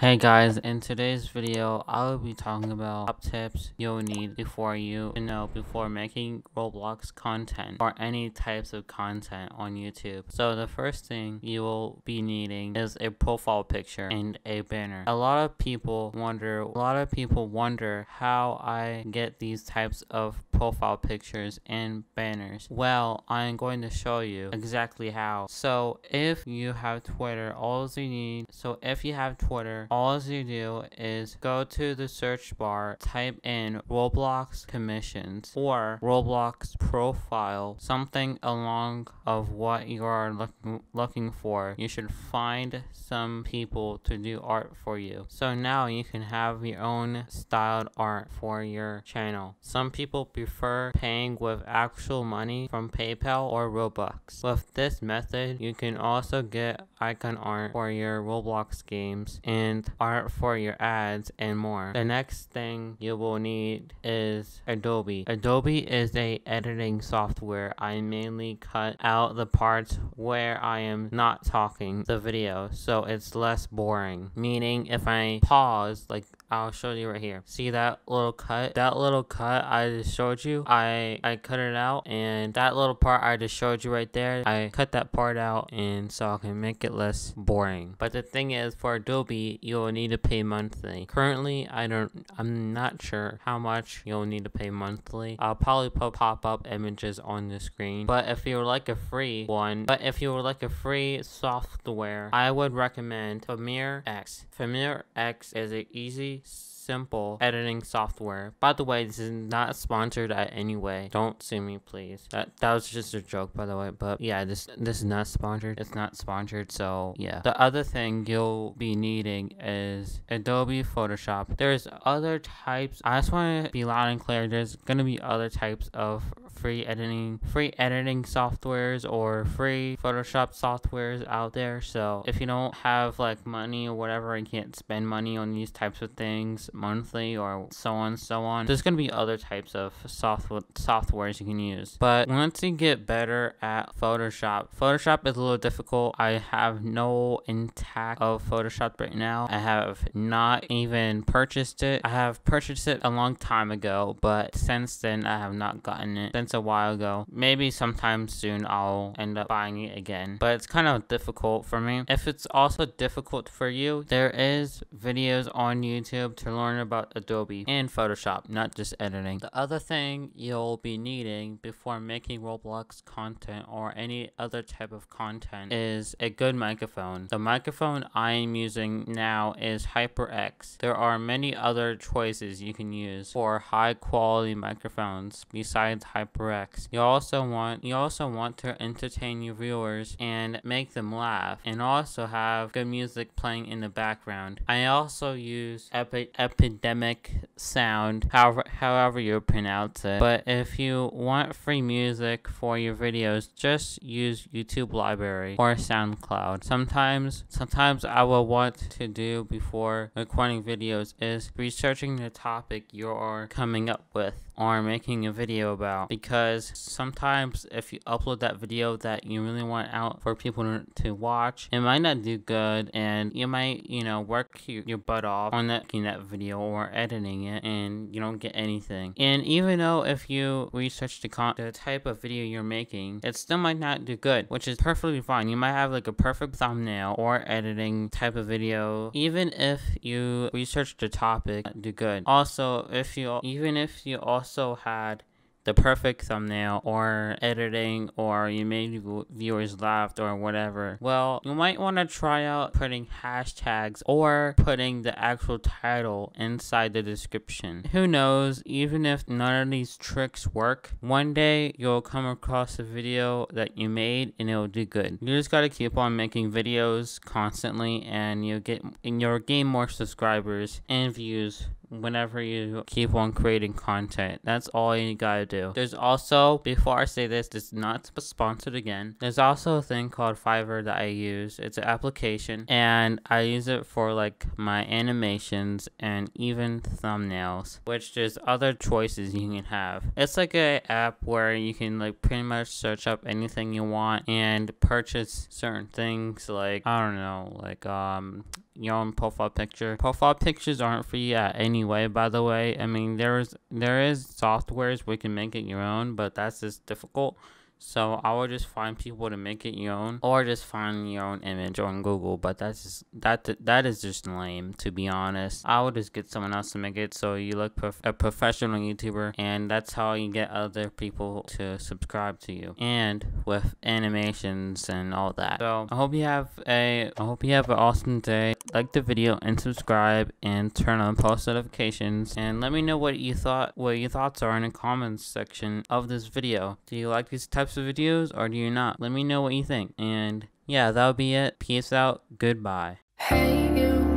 Hey guys, in today's video, I will be talking about top tips you'll need before you know before making Roblox content or any types of content on YouTube. So the first thing you will be needing is a profile picture and a banner. A lot of people wonder, a lot of people wonder how I get these types of profile pictures and banners. Well, I'm going to show you exactly how. So if you have Twitter, all you need, so if you have Twitter, all you do is go to the search bar, type in Roblox commissions or Roblox profile, something along of what you are looking looking for. You should find some people to do art for you. So now you can have your own styled art for your channel. Some people prefer paying with actual money from PayPal or Robux. With this method, you can also get icon art for your Roblox games and art for your ads and more. The next thing you will need is Adobe. Adobe is a editing software. I mainly cut out the parts where I am not talking the video so it's less boring. Meaning if I pause like I'll show you right here. See that little cut? That little cut I just showed you, I, I cut it out and that little part I just showed you right there, I cut that part out and so I can make it less boring. But the thing is for Adobe, you'll need to pay monthly. Currently, I don't, I'm not sure how much you'll need to pay monthly. I'll probably put pop-up images on the screen. But if you would like a free one, but if you would like a free software, I would recommend Filmora X. Filmora X is an easy Peace simple editing software. By the way, this is not sponsored at any way. Don't sue me, please. That that was just a joke, by the way. But yeah, this this is not sponsored. It's not sponsored. So yeah. The other thing you'll be needing is Adobe Photoshop. There's other types. I just want to be loud and clear. There's gonna be other types of free editing free editing softwares or free Photoshop softwares out there. So if you don't have like money or whatever and can't spend money on these types of things monthly or so on so on, there's gonna be other types of software softwares you can use. But once you get better at Photoshop, Photoshop is a little difficult. I have no intact of Photoshop right now. I have not even purchased it. I have purchased it a long time ago, but since then I have not gotten it since a while ago. Maybe sometime soon I'll end up buying it again, but it's kind of difficult for me. If it's also difficult for you, there is videos on YouTube to learn about Adobe and Photoshop, not just editing. The other thing you'll be needing before making Roblox content or any other type of content is a good microphone. The microphone I'm using now is HyperX. There are many other choices you can use for high quality microphones besides HyperX. You also want you also want to entertain your viewers and make them laugh and also have good music playing in the background. I also use epi Epidemic Sound, however however you pronounce it. But if you want free music for your videos, just use YouTube Library or SoundCloud. Sometimes sometimes I will want to do before recording videos is researching the topic you're coming up with or making a video about. Because sometimes if you upload that video that you really want out for people to watch it might not do good and you might you know work your butt off on that, that video or editing it and you don't get anything. And even though if you research the, con- the type of video you're making it still might not do good which is perfectly fine. You might have like a perfect thumbnail or editing type of video even if you research the topic do good. Also if you even if you also also had the perfect thumbnail or editing or you made viewers laugh or whatever, well, you might want to try out putting hashtags or putting the actual title inside the description. Who knows, even if none of these tricks work, one day you'll come across a video that you made and it'll do good. You just gotta keep on making videos constantly and you'll get and you'll gain more subscribers and views whenever you keep on creating content. That's all you gotta do. There's also, before I say this, is not sponsored again. There's also a thing called Fiverr that I use. It's an application and I use it for like my animations and even thumbnails, which there's other choices you can have. It's like a app where you can like pretty much search up anything you want and purchase certain things like, I don't know, like um your own profile picture. Profile pictures aren't free at any way, by the way. I mean, there is there is softwares where you can make it your own, but that's just difficult. So I would just find people to make it your own, or just find your own image on Google. But that's just that that is just lame, to be honest. I would just get someone else to make it, so you look prof a professional YouTuber, and that's how you get other people to subscribe to you, and with animations and all that. So I hope you have a I hope you have an awesome day. Like the video and subscribe, and turn on post notifications, and let me know what you thought, what your thoughts are in the comments section of this video. Do you like these types types of videos or do you not? Let me know what you think. And yeah, that'll be it. Peace out. Goodbye. Hey you,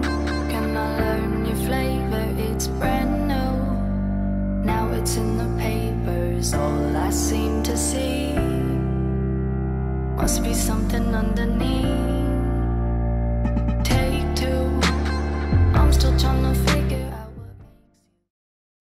can I learn your flavor? It's brand new. Now it's in the papers, all I seem to see must be something underneath.